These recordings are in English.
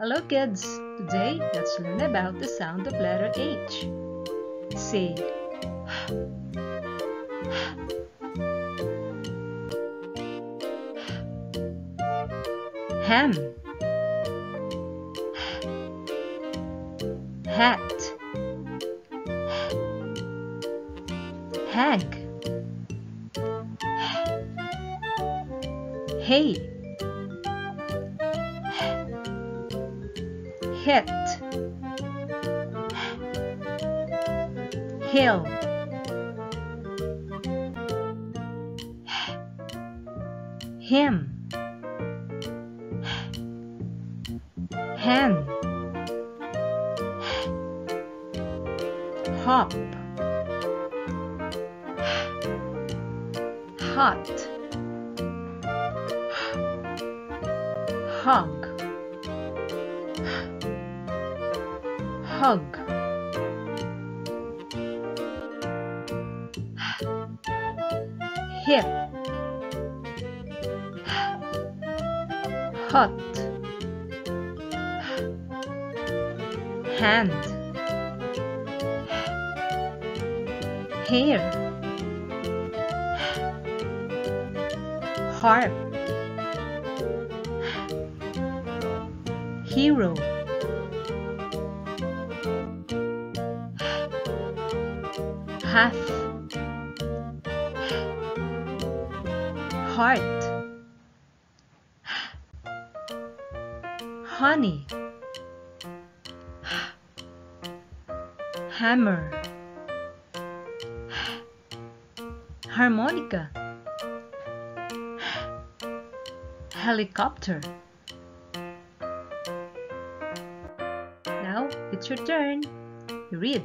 Hello kids! Today, let's learn about the sound of letter H. Say Ham Hat. Hag. Hay hit. Hill. Him. Hen. Hop. Hot. Hug hip. Hot. Hand. Hair. Harp. Hero half heart. Honey. Hammer. Harmonica. Helicopter. Now it's your turn. You read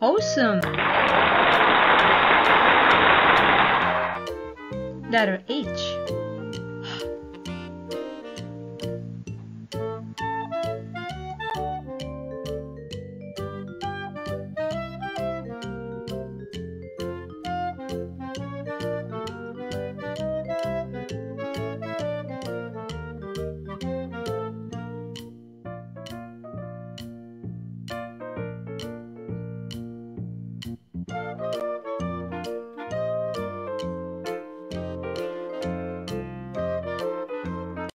Awesome! Letter H.